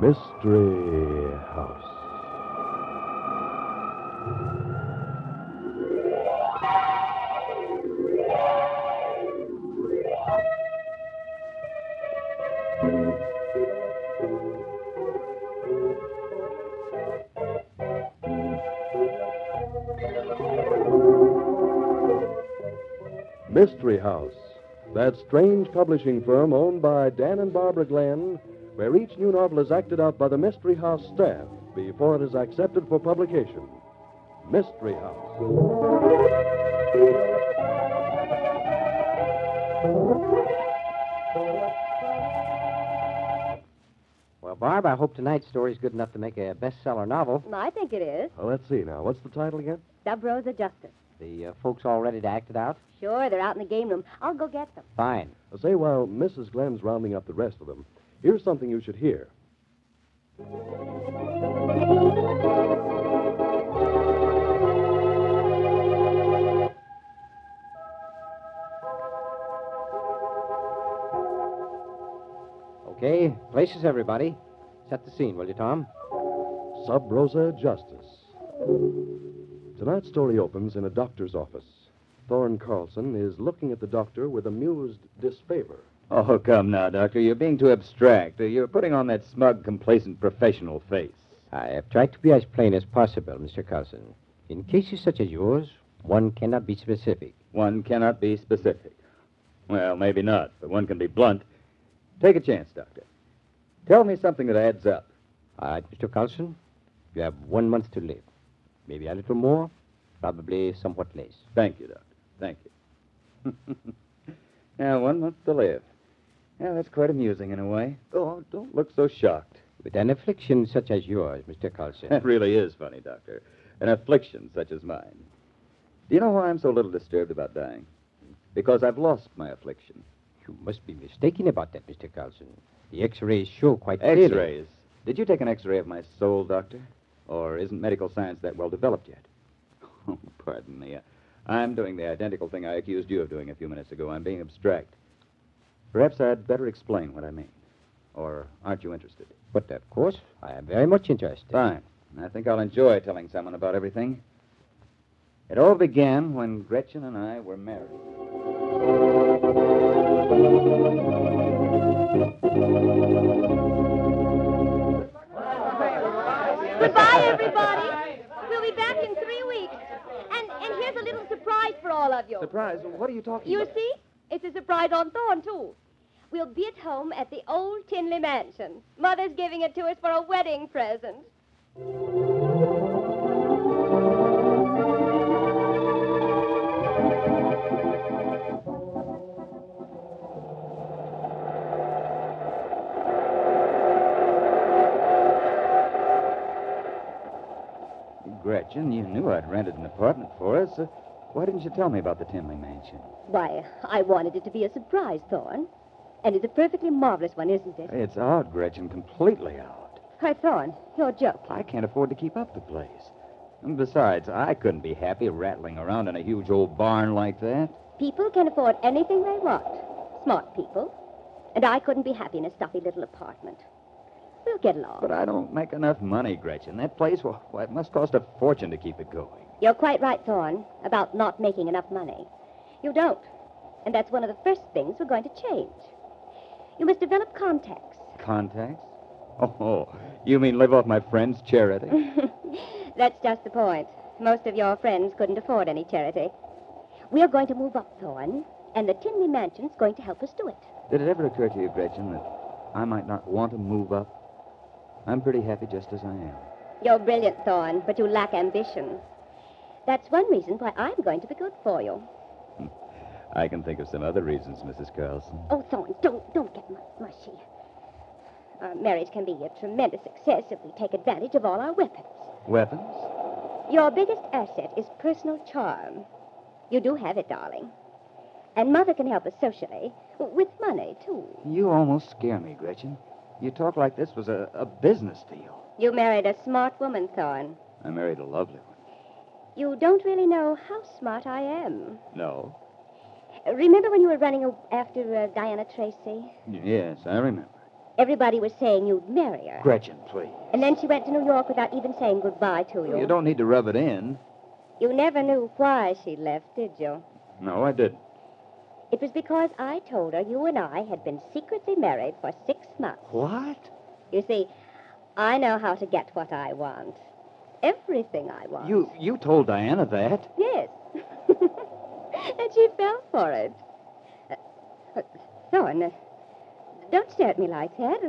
Mystery House. Mystery House, that strange publishing firm owned by Dan and Barbara Glenn, where each new novel is acted out by the Mystery House staff before it is accepted for publication. Mystery House. Well, Barb, I hope tonight's story's good enough to make a bestseller novel. I think it is. Well, let's see now. What's the title again? Sub Rosa Justice. The uh, folks all ready to act it out? Sure, they're out in the game room. I'll go get them. Fine. Well, say, while Mrs. Glenn's rounding up the rest of them, here's something you should hear. Okay, places, everybody. Set the scene, will you, Tom? Sub Rosa Justice. Tonight's story opens in a doctor's office. Thorne Carlson is looking at the doctor with amused disfavor. Oh, come now, Doctor. You're being too abstract. You're putting on that smug, complacent professional face. I have tried to be as plain as possible, Mr. Carlson. In cases such as yours, one cannot be specific. One cannot be specific. Well, maybe not, but one can be blunt. Take a chance, Doctor. Tell me something that adds up. All right, Mr. Carlson, you have one month to live. Maybe a little more, probably somewhat less. Thank you, Doctor. Thank you. now, one month to live. Yeah, that's quite amusing in a way. Oh, don't look so shocked. With an affliction such as yours, Mr. Carlson. That really is funny, Doctor. An affliction such as mine. Do you know why I'm so little disturbed about dying? Because I've lost my affliction. You must be mistaken about that, Mr. Carlson. The x-rays show quite clearly. X-rays. Did you take an X-ray of my soul, Doctor? Or isn't medical science that well developed yet? Oh, pardon me. I'm doing the identical thing I accused you of doing a few minutes ago. I'm being abstract. Perhaps I'd better explain what I mean. Or aren't you interested? But of course, I am very much interested. Fine. I think I'll enjoy telling someone about everything. It all began when Gretchen and I were married. Goodbye, everybody. We'll be back in three weeks. And and here's a little surprise for all of you. Surprise? What are you talking You about? see? It's a surprise on Thorn, too. We'll be at home at the old Tinley Mansion. Mother's giving it to us for a wedding present. Gretchen, you knew I'd rented an apartment for us. Uh, why didn't you tell me about the Tinley Mansion? Why, I wanted it to be a surprise, Thorn. And it's a perfectly marvelous one, isn't it? It's out, Gretchen, completely out. Why, Thorn, you're joking. I can't afford to keep up the place. And besides, I couldn't be happy rattling around in a huge old barn like that. People can afford anything they want. Smart people. And I couldn't be happy in a stuffy little apartment. We'll get along. But I don't make enough money, Gretchen. That place, well, it must cost a fortune to keep it going. You're quite right, Thorn, about not making enough money. You don't. And that's one of the first things we're going to change. You must develop contacts. Contacts? Oh, you mean live off my friend's charity? That's just the point. Most of your friends couldn't afford any charity. We're going to move up, Thorn, and the Tinley Mansion's going to help us do it. Did it ever occur to you, Gretchen, that I might not want to move up? I'm pretty happy just as I am. You're brilliant, Thorn, but you lack ambition. That's one reason why I'm going to be good for you. I can think of some other reasons, Mrs. Carlson. Oh, Thorn, don't don't get mushy. Our marriage can be a tremendous success if we take advantage of all our weapons. Weapons? Your biggest asset is personal charm. You do have it, darling. And Mother can help us socially, with money, too. You almost scare me, Gretchen. You talk like this was a, a business deal. You married a smart woman, Thorn. I married a lovely one. You don't really know how smart I am. No? Remember when you were running after uh, Diana Tracy? Yes, I remember. Everybody was saying you'd marry her. Gretchen, please. And then she went to New York without even saying goodbye to you. You don't need to rub it in. You never knew why she left, did you? No, I didn't. It was because I told her you and I had been secretly married for six months. What? You see, I know how to get what I want. Everything I want. You you told Diana that. Yes. and she fell for it. Uh, uh, Thorne, uh, don't stare at me like that.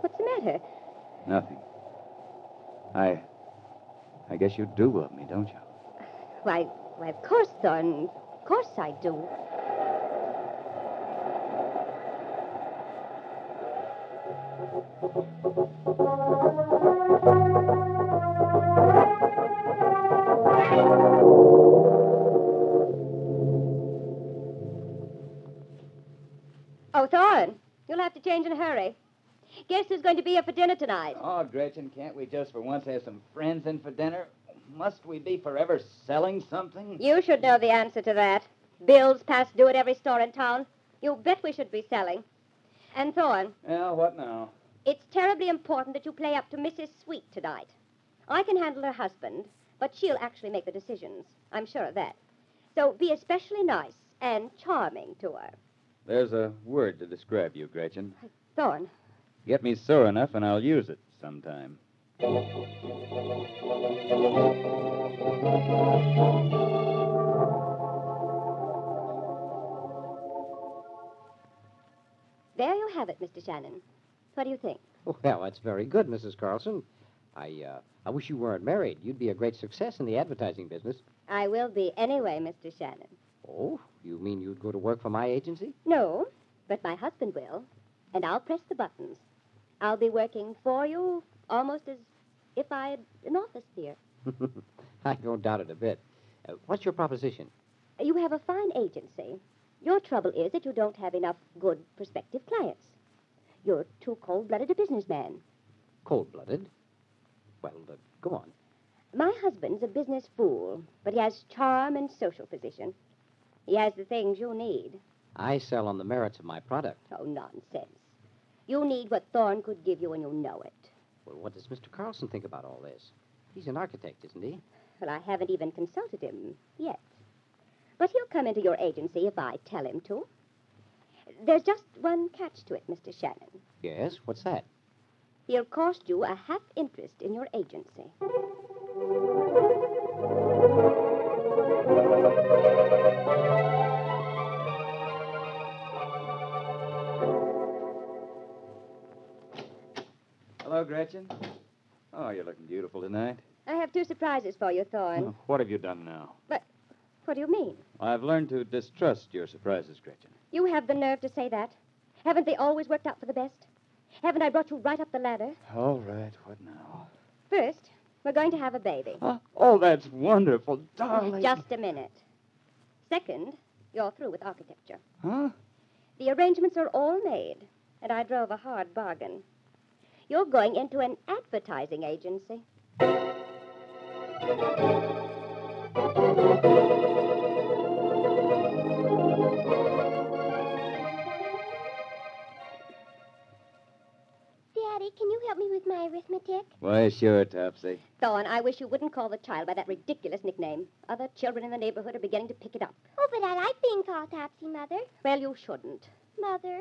What's the matter? Nothing. I I guess you do love me, don't you? Why, why, of course, Thorne. Of course I do. Change in a hurry. Guess who's going to be here for dinner tonight? Oh, Gretchen, can't we just for once have some friends in for dinner? Must we be forever selling something? You should know the answer to that. Bills past due at every store in town. You bet we should be selling. And Thorne, Well, what now? it's terribly important that you play up to Mrs. Sweet tonight. I can handle her husband, but she'll actually make the decisions. I'm sure of that. So be especially nice and charming to her. There's a word to describe you, Gretchen. Thorne, Get me sore enough and I'll use it sometime. there you have it, Mr. Shannon. What do you think? Well, that's very good, Mrs. Carlson. I, uh, I wish you weren't married. You'd be a great success in the advertising business. I will be anyway, Mr. Shannon. Oh, you mean you'd go to work for my agency? No, but my husband will, and I'll press the buttons. I'll be working for you almost as if I had an office here. I don't doubt it a bit. Uh, what's your proposition? You have a fine agency. Your trouble is that you don't have enough good prospective clients. You're too cold-blooded a businessman. Cold-blooded? Well, uh, go on. My husband's a business fool, but he has charm and social position. He has the things you need. I sell on the merits of my product. Oh, nonsense. You need what Thorne could give you, and you know it. Well, what does Mr. Carlson think about all this? He's an architect, isn't he? Well, I haven't even consulted him yet. But he'll come into your agency if I tell him to. There's just one catch to it, Mr. Shannon. Yes, what's that? He'll cost you a half interest in your agency. Gretchen. Oh, you're looking beautiful tonight. I have two surprises for you, Thorne. Oh, what have you done now? But what do you mean? I've learned to distrust your surprises, Gretchen. You have the nerve to say that? Haven't they always worked out for the best? Haven't I brought you right up the ladder? All right, what now? First, we're going to have a baby. Oh that's wonderful, darling. Just a minute. Second, you're through with architecture. Huh? The arrangements are all made, and I drove a hard bargain. You're going into an advertising agency. Daddy, can you help me with my arithmetic? Why, sure, Topsy. Thorne, I wish you wouldn't call the child by that ridiculous nickname. Other children in the neighborhood are beginning to pick it up. Oh, but I like being called Topsy, Mother. Well, you shouldn't. Mother,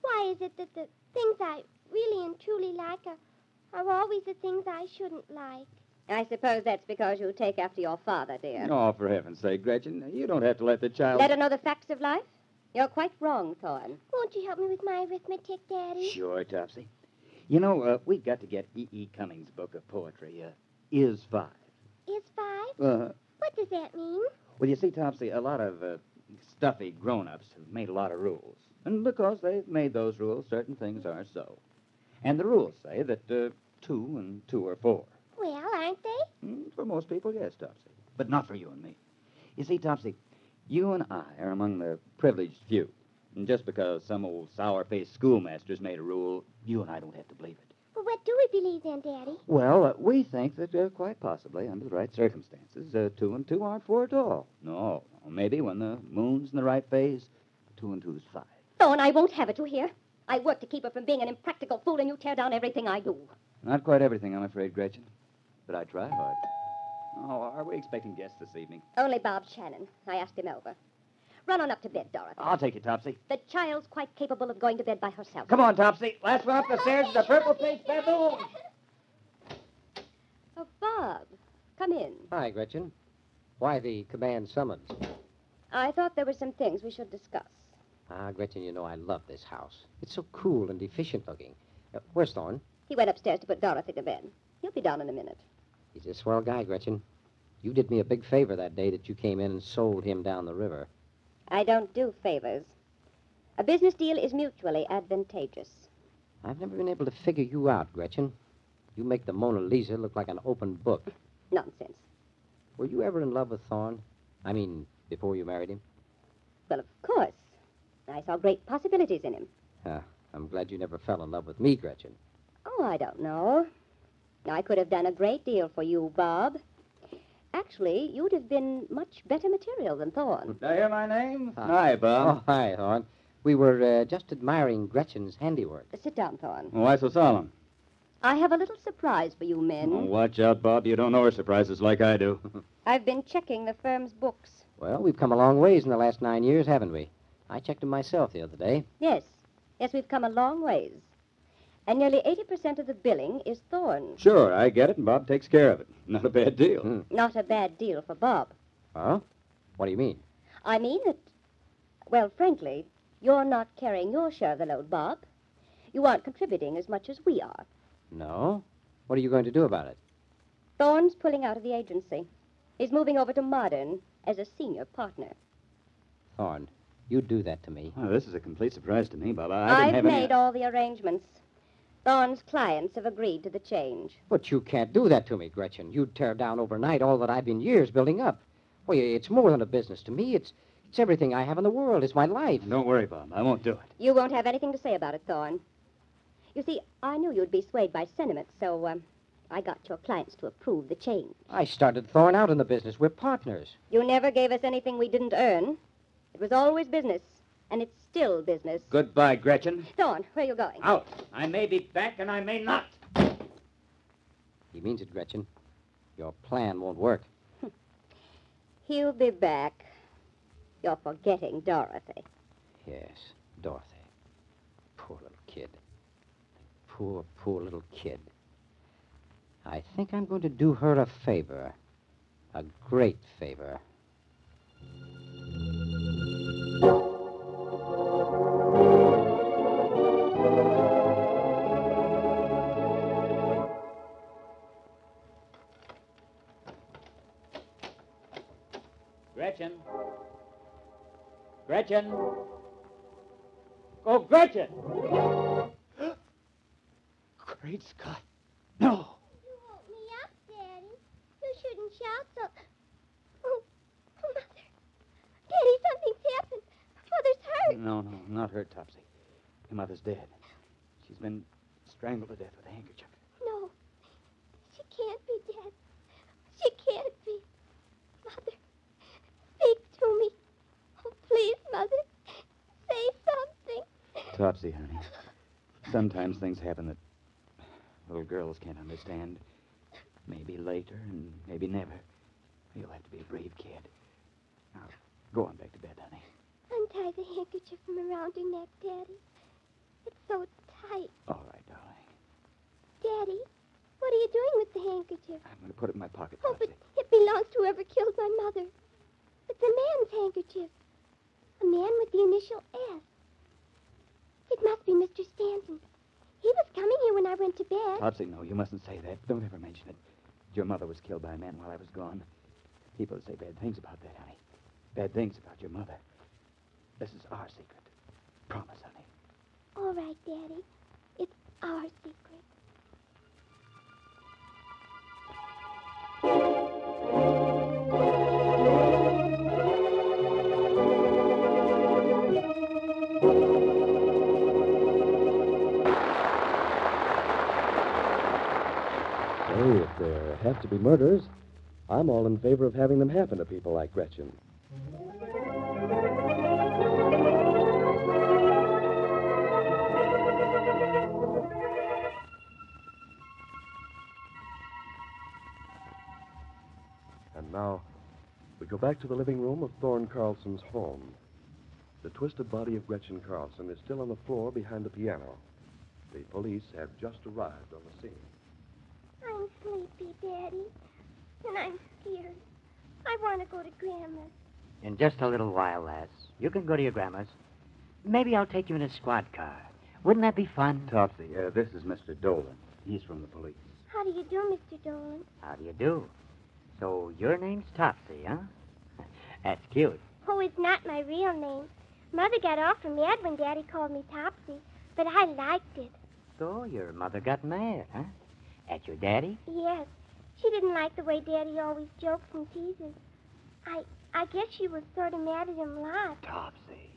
why is it that the things I really and truly like are, are always the things I shouldn't like? I suppose that's because you take after your father, dear. Oh, for heaven's sake, Gretchen, you don't have to let the child. Let her know the facts of life? You're quite wrong, Thorne. Won't you help me with my arithmetic, Daddy? Sure, Topsy. You know, uh, we've got to get E. E. Cummings' book of poetry, uh, Is Five. Is five? Uh-huh. What does that mean? well, you see, Topsy, a lot of uh, stuffy grown-ups have made a lot of rules. And because they've made those rules, certain things are so. And the rules say that uh, two and two are four. Well, aren't they? Mm, For most people, yes, Topsy. But not for you and me. You see, Topsy, you and I are among the privileged few. And just because some old sour-faced schoolmaster's made a rule, you and I don't have to believe it. Well, what do we believe then, Daddy? Well, uh, we think that uh, quite possibly, under the right circumstances, uh, two and two aren't four at all. No, no, maybe when the moon's in the right phase, two and two's five. Oh, and I won't have it, you hear? I work to keep her from being an impractical fool, and you tear down everything I do. Not quite everything, I'm afraid, Gretchen. But I try hard. Oh, are we expecting guests this evening? Only Bob Shannon. I asked him over. Run on up to bed, Dorothy. I'll take you, Topsy. The child's quite capable of going to bed by herself. Come on, Topsy. Last one up the stairs is a purple-faced baboon. Oh, Bob, come in. Hi, Gretchen. Why the command summons? I thought there were some things we should discuss. Ah, Gretchen, you know I love this house. It's so cool and efficient looking. Uh, where's Thorne? He went upstairs to put Dorothy to bed. He'll be down in a minute. He's a swell guy, Gretchen. You did me a big favor that day that you came in and sold him down the river. I don't do favors. A business deal is mutually advantageous. I've never been able to figure you out, Gretchen. You make the Mona Lisa look like an open book. Nonsense. Were you ever in love with Thorne? I mean, before you married him? Well, of course. I saw great possibilities in him. I'm glad you never fell in love with me, Gretchen. Oh, I don't know. I could have done a great deal for you, Bob. Actually, you'd have been much better material than Thorne. Did I hear my name? Huh. Hi, Bob. Oh, hi, Thorne. We were uh, just admiring Gretchen's handiwork. Sit down, Thorne. Why so solemn? I have a little surprise for you men. Oh, watch out, Bob. You don't know her surprises like I do. I've been checking the firm's books. Well, we've come a long ways in the last nine years, haven't we? I checked them myself the other day. Yes. Yes, we've come a long ways. And nearly 80% of the billing is Thorne's. sure, I get it, and Bob takes care of it. Not a bad deal. Hmm. Not a bad deal for Bob. Huh? What do you mean? I mean that, well, frankly, you're not carrying your share of the load, Bob. You aren't contributing as much as we are. No? What are you going to do about it? Thorne's pulling out of the agency. He's moving over to Modern as a senior partner. Thorne, you do that to me. Well, this is a complete surprise to me, Bob. I, I have didn't have made any... all the arrangements. Thorne's clients have agreed to the change. But you can't do that to me, Gretchen. You'd tear down overnight all that I've been years building up. Well, it's more than a business to me. It's it's everything I have in the world. It's my life. Don't worry, Bob. I won't do it. You won't have anything to say about it, Thorne. You see, I knew you'd be swayed by sentiment, so um, I got your clients to approve the change. I started Thorne out in the business. We're partners. You never gave us anything we didn't earn. It was always business, and it's still business. Goodbye, Gretchen. Thorne, where are you going? Out. I may be back, and I may not. He means it, Gretchen. Your plan won't work. He'll be back. You're forgetting Dorothy. Yes, Dorothy. Poor little kid. Poor, poor little kid. I think I'm going to do her a favor. A great favor. Gretchen. Oh, Gretchen! Great Scott. No. You woke me up, Daddy. You shouldn't shout so. Oh, oh, Mother. Daddy, something's happened. Mother's hurt. No, no, not her, Topsy. Your mother's dead. She's been strangled to death with a handkerchief. No. She can't be dead. She can't be. Mother, speak to me. Oh, please, Mother. Say something. Topsy, honey. Sometimes things happen that little girls can't understand. Maybe later and maybe never. You'll have to be a brave kid. Now, go on back to bed, honey. Untie the handkerchief from around your neck, Daddy. It's so tight. All right, darling. Daddy, what are you doing with the handkerchief? I'm going to put it in my pocket, Oh, Topsy. but it belongs to whoever killed my mother. It's a man's handkerchief. A man with the initial S. It must be Mr. Stanton. He was coming here when I went to bed. Topsy, no, you mustn't say that. Don't ever mention it. Your mother was killed by a man while I was gone. People say bad things about that, honey. Bad things about your mother. This is our secret. Promise, honey. All right, Daddy. It's our secret. have to be murders, I'm all in favor of having them happen to people like Gretchen. And now, we go back to the living room of Thorne Carlson's home. The twisted body of Gretchen Carlson is still on the floor behind the piano. The police have just arrived on the scene. I'm sleepy, Daddy. And I'm scared. I want to go to Grandma's. In just a little while, lass. You can go to your grandma's. Maybe I'll take you in a squad car. Wouldn't that be fun? Topsy, uh, this is Mr. Dolan. He's from the police. How do you do, Mr. Dolan? How do you do? So your name's Topsy, huh? That's cute. Oh, it's not my real name. Mother got awful mad when Daddy called me Topsy, but I liked it. So your mother got mad, huh? At your daddy? Yes. She didn't like the way Daddy always jokes and teases. I I guess she was sort of mad at him lots. Topsy.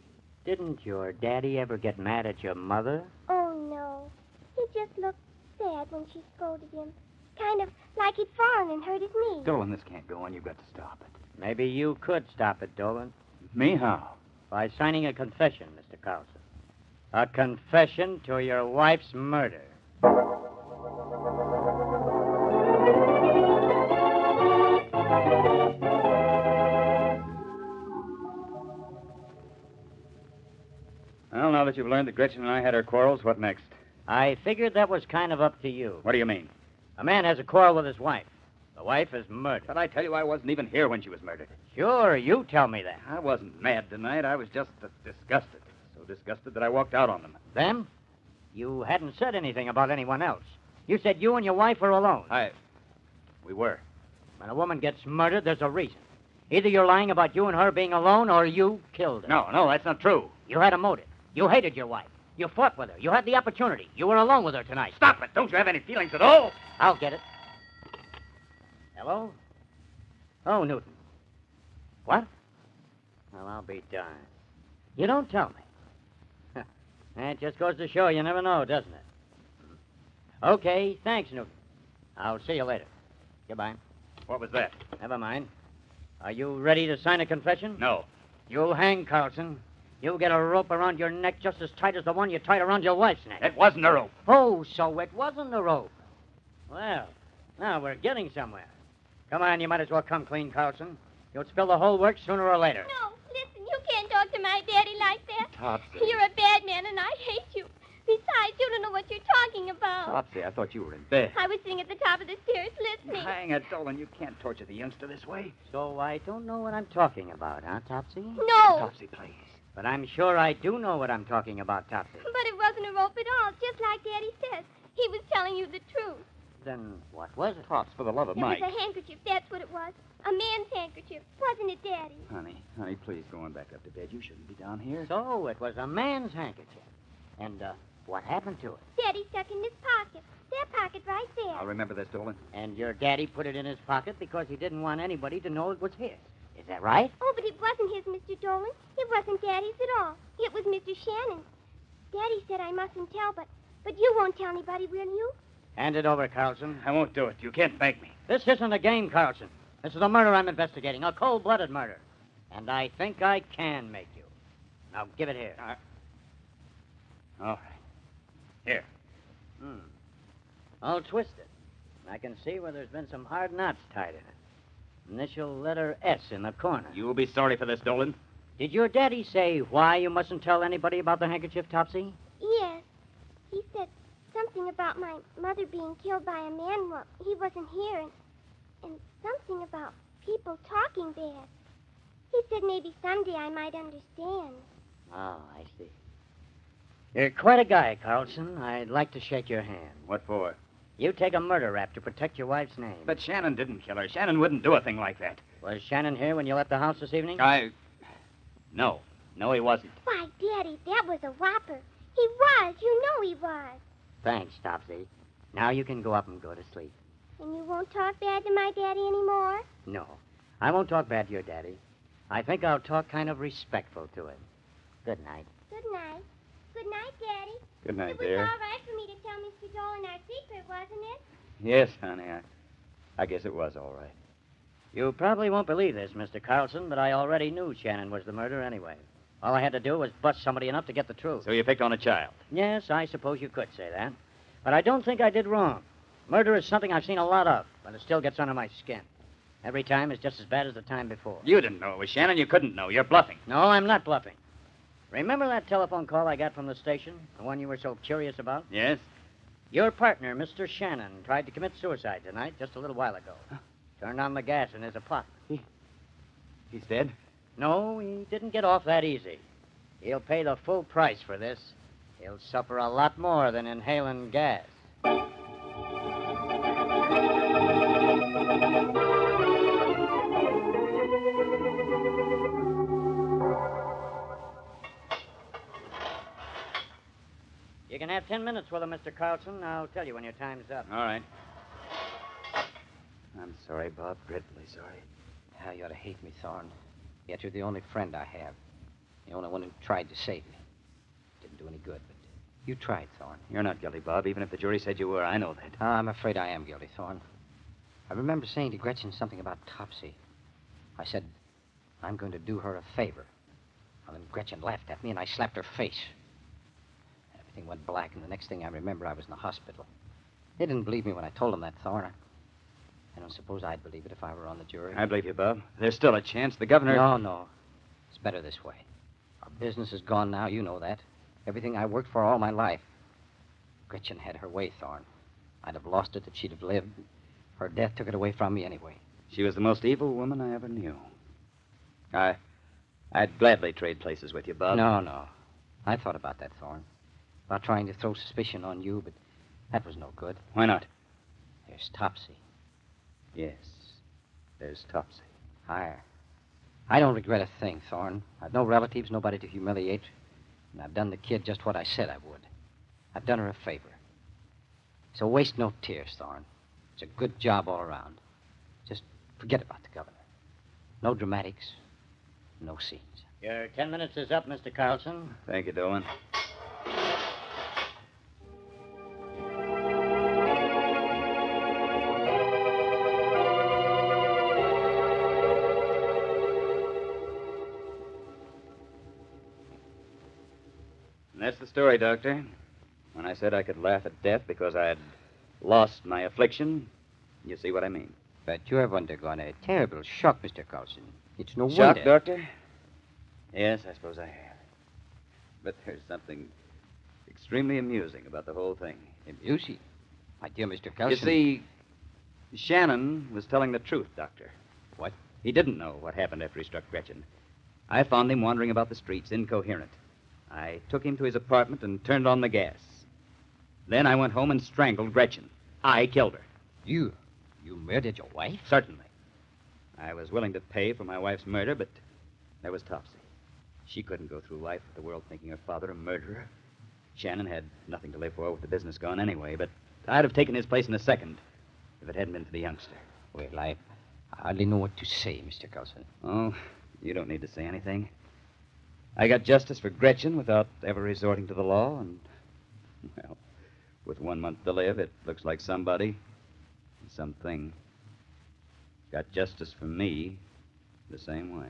Didn't your daddy ever get mad at your mother? Oh, no. He just looked sad when she scolded him. Kind of like he'd fallen and hurt his knee. Dolan, this can't go on. You've got to stop it. Maybe you could stop it, Dolan. Me? How? By signing a confession, Mr. Carlson. A confession to your wife's murder. You've learned that Gretchen and I had our quarrels, what next? I figured that was kind of up to you. What do you mean? A man has a quarrel with his wife. The wife is murdered. But I tell you, I wasn't even here when she was murdered. Sure, you tell me that. I wasn't mad tonight. I was just disgusted. So disgusted that I walked out on them. Them? You hadn't said anything about anyone else. You said you and your wife were alone. I. We were. When a woman gets murdered, there's a reason. Either you're lying about you and her being alone, or you killed her. No, no, that's not true. You had a motive. You hated your wife. You fought with her. You had the opportunity. You were alone with her tonight. Stop it. Don't you have any feelings at all? I'll get it. Hello? Oh, Newton. What? Well, I'll be darned. You don't tell me. that just goes to show you never know, doesn't it? Okay, thanks, Newton. I'll see you later. Goodbye. What was that? Never mind. Are you ready to sign a confession? No. You'll hang, Carlson. You'll get a rope around your neck just as tight as the one you tied around your wife's neck. It wasn't a rope. Oh, so it wasn't a rope. Well, now we're getting somewhere. Come on, you might as well come clean, Carlson. You'll spill the whole works sooner or later. No, listen, you can't talk to my daddy like that. Topsy. You're a bad man, and I hate you. Besides, you don't know what you're talking about. Topsy, I thought you were in bed. I was sitting at the top of the stairs listening. Hang it, Dolan. You can't torture the youngster this way. So I don't know what I'm talking about, huh, Topsy? No, Topsy, please. But I'm sure I do know what I'm talking about, Topsy. but it wasn't a rope at all, just like Daddy says. He was telling you the truth. Then what was it? Pops, for the love of It Mike. It was a handkerchief, that's what it was. A man's handkerchief, wasn't it, Daddy? Honey, honey, please go on back up to bed. You shouldn't be down here. So it was a man's handkerchief. And uh, what happened to it? Daddy stuck in his pocket. That pocket right there. I'll remember this, Dolan. And your daddy put it in his pocket because he didn't want anybody to know it was his. Is that right? Oh, but it wasn't his, Mr. Dolan. It wasn't Daddy's at all. It was Mr. Shannon's. Daddy said I mustn't tell, but but you won't tell anybody, will you? Hand it over, Carlson. I won't do it. You can't thank me. This isn't a game, Carlson. This is a murder I'm investigating, a cold blooded murder. And I think I can make you. Now give it here. All right. Here. Hmm. All twisted. I can see where there's been some hard knots tied in it. Initial letter S in the corner. You'll be sorry for this, Dolan. Did your daddy say why you mustn't tell anybody about the handkerchief, Topsy? Yes. He said something about my mother being killed by a man while he wasn't here, and, and something about people talking bad. He said maybe someday I might understand. Oh, I see. You're quite a guy, Carlson. I'd like to shake your hand. What for? You take a murder rap to protect your wife's name. But Shannon didn't kill her. Shannon wouldn't do a thing like that. Was Shannon here when you left the house this evening? I. No. No, he wasn't. Why, Daddy, that was a whopper. He was. You know he was. Thanks, Topsy. Now you can go up and go to sleep. And you won't talk bad to my daddy anymore? No, I won't talk bad to your daddy. I think I'll talk kind of respectful to him. Good night. Good night. Good night, Daddy. Good night, it was dear. all right for me to tell Mr. Dolan our secret, wasn't it? Yes, honey. I, I guess it was all right. You probably won't believe this, Mr. Carlson, but I already knew Shannon was the murderer anyway. All I had to do was bust somebody enough to get the truth. So you picked on a child. Yes, I suppose you could say that. But I don't think I did wrong. Murder is something I've seen a lot of, but it still gets under my skin. Every time is just as bad as the time before. You didn't know it was Shannon. You couldn't know. You're bluffing. No, I'm not bluffing. Remember that telephone call I got from the station? The one you were so curious about? Yes? Your partner, Mr. Shannon, tried to commit suicide tonight just a little while ago. Turned on the gas in his apartment. He, he's dead? No, he didn't get off that easy. He'll pay the full price for this. He'll suffer a lot more than inhaling gas. Have ten minutes with him, Mr. Carlson. I'll tell you when your time's up. All right. I'm sorry, Bob. Dreadfully sorry. How you ought to hate me, Thorne. Yet you're the only friend I have. The only one who tried to save me. Didn't do any good, but you tried, Thorne. You're not guilty, Bob, even if the jury said you were. I know that. Ah, I'm afraid I am guilty, Thorne. I remember saying to Gretchen something about Topsy. I said, I'm going to do her a favor. And then Gretchen laughed at me, and I slapped her face. Everything went black, and the next thing I remember, I was in the hospital. They didn't believe me when I told them that, Thorne. I don't suppose I'd believe it if I were on the jury. I believe you, Bob. There's still a chance. The governor. No, no. It's better this way. Our business is gone now. You know that. Everything I worked for all my life. Gretchen had her way, Thorne. I'd have lost it if she'd have lived. Her death took it away from me anyway. She was the most evil woman I ever knew. I. I'd gladly trade places with you, Bob. No, no. I thought about that, Thorne. About trying to throw suspicion on you, but that was no good. Why not? There's Topsy. Yes. There's Topsy. I. I don't regret a thing, Thorne. I've no relatives, nobody to humiliate. And I've done the kid just what I said I would. I've done her a favor. So waste no tears, Thorne. It's a good job all around. Just forget about the governor. No dramatics, no scenes. Your ten minutes is up, Mr. Carlson. Thank you, Dolan. Story, Doctor. When I said I could laugh at death because I had lost my affliction, you see what I mean. But you have undergone a terrible shock, Mr. Carlson. It's no Shock, wonder. Doctor? Yes, I suppose I have. But there's something extremely amusing about the whole thing. Amusing. My dear Mr. Carlson. You see, Shannon was telling the truth, Doctor. What? He didn't know what happened after he struck Gretchen. I found him wandering about the streets, incoherent. I took him to his apartment and turned on the gas. Then I went home and strangled Gretchen. I killed her. You. You murdered your wife? Certainly. I was willing to pay for my wife's murder, but there was Topsy. She couldn't go through life with the world thinking her father a murderer. Shannon had nothing to live for with the business gone anyway, but I'd have taken his place in a second if it hadn't been for the youngster. Well, I I hardly know what to say, Mr. Carlson. Oh, you don't need to say anything. I got justice for Gretchen without ever resorting to the law, and, well, with one month to live, it looks like somebody, something, got justice for me the same way.